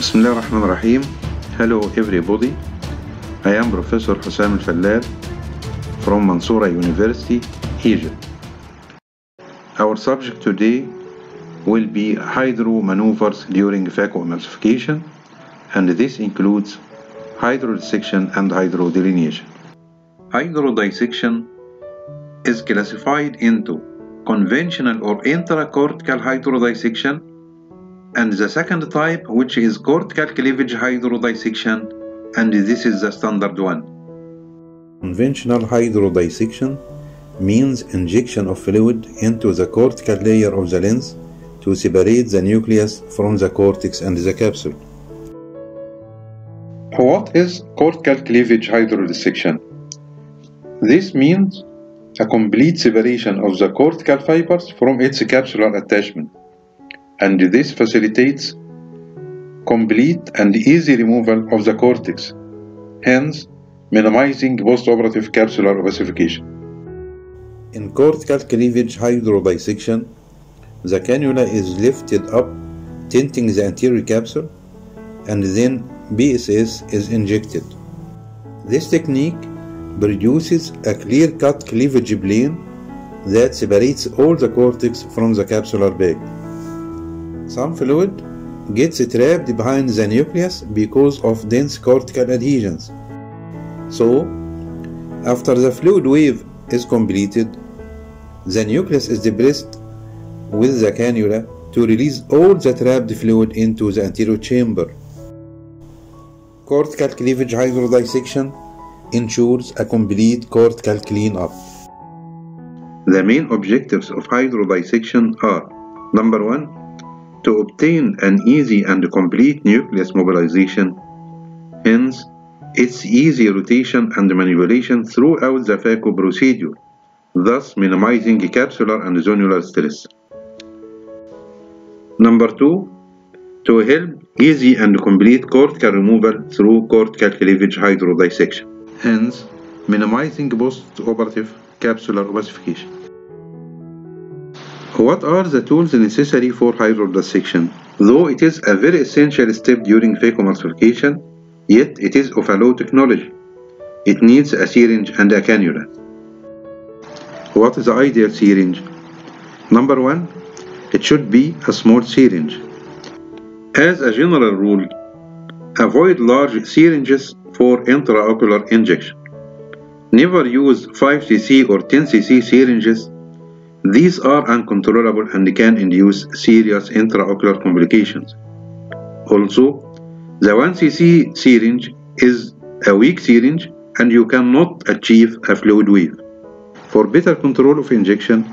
بسم الله الرحمن الرحيم Hello everybody I am Professor Hussam Al-Fallal from Mansoura University, Egypt. Our subject today will be hydro maneuvers during vacuum emulsification and this includes hydrodissection and hydrodelineation. Hydrodissection is classified into conventional or intracortical hydrodissection and the second type which is cortical cleavage hydrodissection and this is the standard one. Conventional hydrodissection means injection of fluid into the cortical layer of the lens to separate the nucleus from the cortex and the capsule. What is cortical cleavage hydrodissection? This means a complete separation of the cortical fibers from its capsular attachment and this facilitates complete and easy removal of the cortex, hence minimizing postoperative capsular opacification. In cortical cleavage hydrodissection, the cannula is lifted up, tenting the anterior capsule, and then BSS is injected. This technique produces a clear-cut cleavage plane that separates all the cortex from the capsular bag. Some fluid gets trapped behind the nucleus because of dense cortical adhesions. So, after the fluid wave is completed, the nucleus is depressed with the cannula to release all the trapped fluid into the anterior chamber. Cortical cleavage hydrodissection ensures a complete cortical cleanup. The main objectives of hydrodissection are number one, to obtain an easy and complete nucleus mobilization, hence its easy rotation and manipulation throughout the phaco procedure, thus minimizing capsular and zonular stress. Number two, to help easy and complete cortical removal through cortical cleavage hydrodissection, hence minimizing post-operative capsular opacification. What are the tools necessary for hydrodissection? Though it is a very essential step during phacoemulsification, yet it is of a low technology. It needs a syringe and a cannula. What is the ideal syringe? Number one, it should be a small syringe. As a general rule, avoid large syringes for intraocular injection. Never use 5cc or 10cc syringes these are uncontrollable and can induce serious intraocular complications. Also, the 1cc syringe is a weak syringe and you cannot achieve a fluid wave. For better control of injection,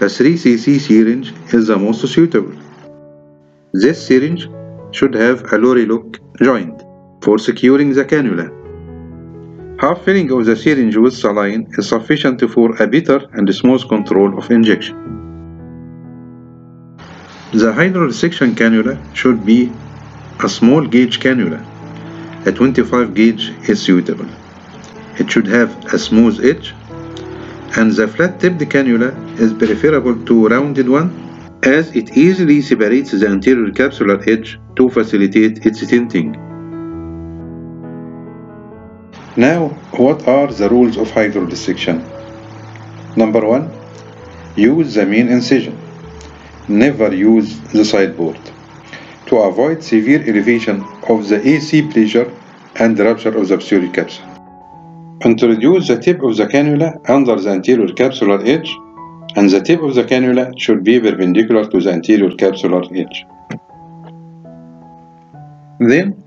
a 3cc syringe is the most suitable. This syringe should have a Luer-Lock joint for securing the cannula. Half filling of the syringe with saline is sufficient for a better and smooth control of injection. The hydrodissection cannula should be a small gauge cannula. A 25 gauge is suitable. It should have a smooth edge and the flat-tipped cannula is preferable to rounded one as it easily separates the anterior capsular edge to facilitate its tenting. Now, what are the rules of hydrodissection? Number one, use the main incision. Never use the side port. To avoid severe elevation of the AC pressure and rupture of the posterior capsule. Introduce the tip of the cannula under the anterior capsular edge and the tip of the cannula should be perpendicular to the anterior capsular edge. Then,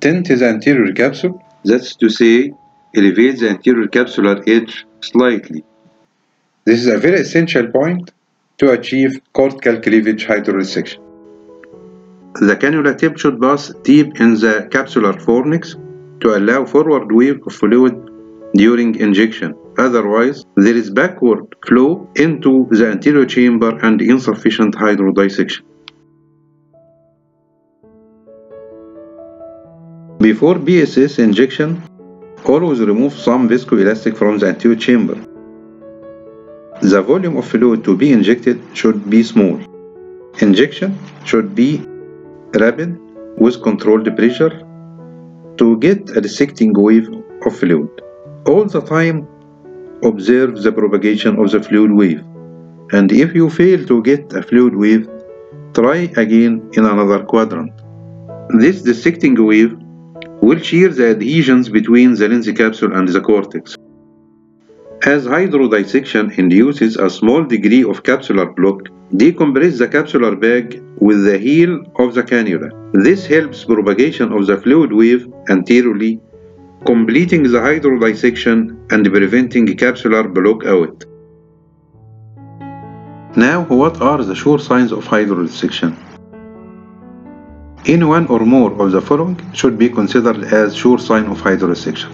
tent the anterior capsule that's to say, elevate the anterior capsular edge slightly. This is a very essential point to achieve cortical cleavage hydrodissection. The cannula tip should pass deep in the capsular fornix to allow forward wave of fluid during injection. Otherwise, there is backward flow into the anterior chamber and insufficient hydrodissection. Before BSS injection, always remove some viscoelastic from the anterior chamber. The volume of fluid to be injected should be small. Injection should be rapid with controlled pressure to get a dissecting wave of fluid. All the time, observe the propagation of the fluid wave. And if you fail to get a fluid wave, try again in another quadrant. This dissecting wave will shear the adhesions between the lens capsule and the cortex. As hydrodissection induces a small degree of capsular block, decompress the capsular bag with the heel of the cannula. This helps propagation of the fluid wave anteriorly, completing the hydrodissection and preventing capsular block out. Now, what are the sure signs of hydrodissection? Any one or more of the following should be considered as sure sign of hydrodissection.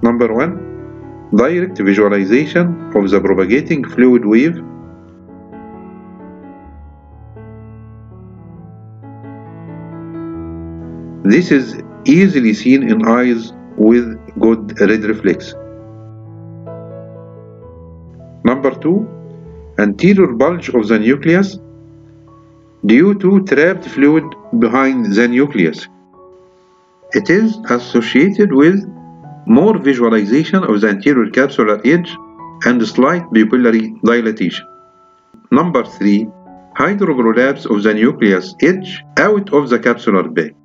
Number 1. Direct visualization of the propagating fluid wave. This is easily seen in eyes with good red reflex. Number 2. Anterior bulge of the nucleus due to trapped fluid behind the nucleus. It is associated with more visualization of the anterior capsular edge and slight pupillary dilatation. Number 3. Hydroprolapse of the nucleus edge out of the capsular bag.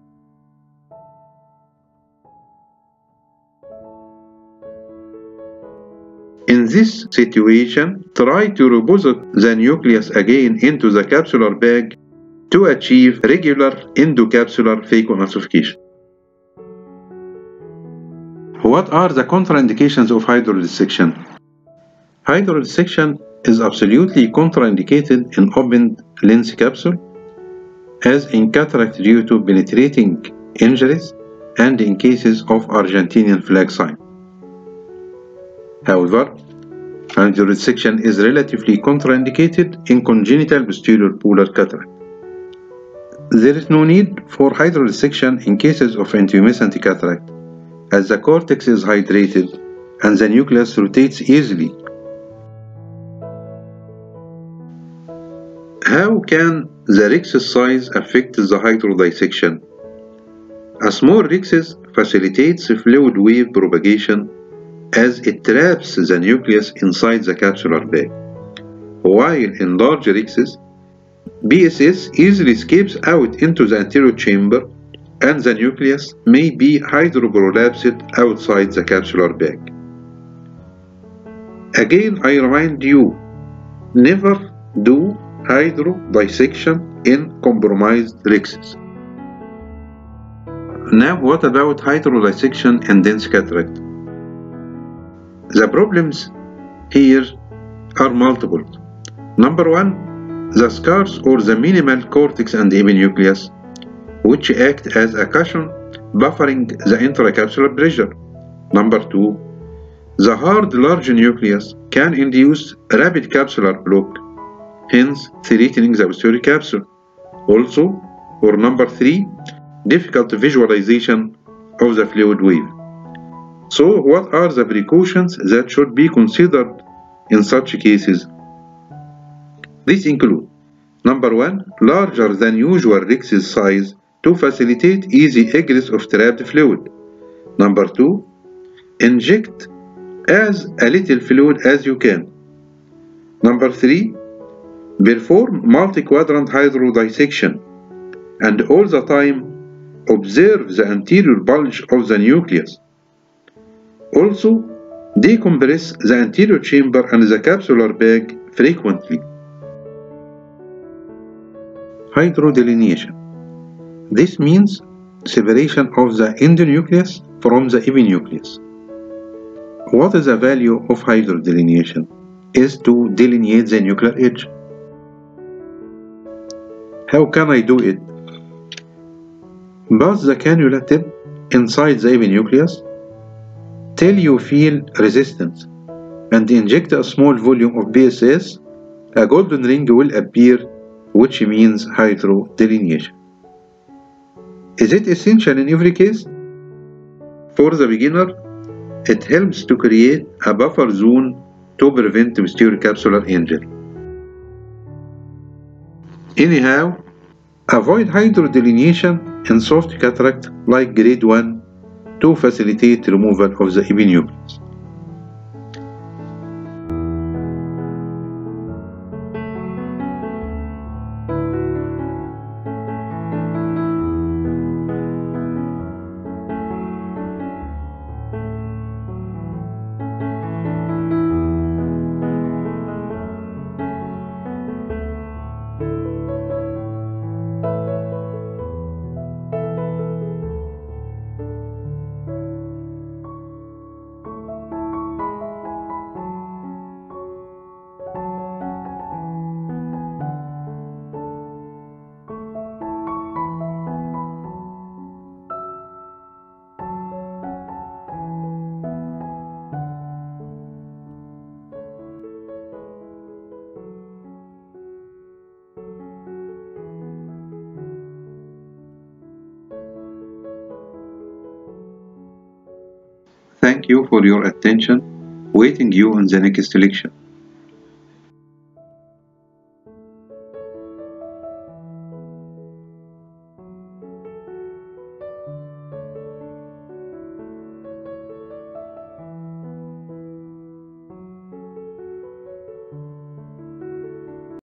In this situation, try to reposit the nucleus again into the capsular bag to achieve regular endocapsular phacoemulsification. What are the contraindications of hydrodissection? Hydrodissection is absolutely contraindicated in opened lens capsule, as in cataract due to penetrating injuries and in cases of Argentinian flag sign. However, hydrodissection is relatively contraindicated in congenital posterior polar cataract. There is no need for hydrodissection in cases of intumescent cataract, as the cortex is hydrated and the nucleus rotates easily. How can the rhexis size affect the hydrodissection? A small rhexis facilitates fluid wave propagation as it traps the nucleus inside the capsular bag, while in large rhexis, BSS easily escapes out into the anterior chamber and the nucleus may be hydroprolapsed outside the capsular bag. Again, I remind you, never do hydrodissection in compromised rhexis. Now, what about hydrodissection and dense cataract? The problems here are multiple. Number one, the scars or the minimal cortex and epinucleus, which act as a cushion buffering the intracapsular pressure. Number two, the hard large nucleus can induce rapid capsular block, hence threatening the posterior capsule. Also, or number three, difficult visualization of the fluid wave. So, what are the precautions that should be considered in such cases? These include Number one, larger than usual rhexis size to facilitate easy egress of trapped fluid. Number two, inject as a little fluid as you can. Number three, perform multi-quadrant hydrodissection and all the time observe the anterior bulge of the nucleus. Also, decompress the anterior chamber and the capsular bag frequently. Hydrodelineation. This means separation of the endonucleus from the epinucleus. What is the value of hydrodelineation? Is to delineate the nuclear edge. How can I do it? Pass the cannula tip inside the epinucleus till you feel resistance and inject a small volume of BSS, a golden ring will appear which means hydrodelineation. Is it essential in every case? For the beginner, it helps to create a buffer zone to prevent posterior capsular injury. Anyhow, Avoid hydrodelineation in soft cataract like grade 1 to facilitate removal of the epinucleus. Thank you for your attention. Waiting you on the next lecture.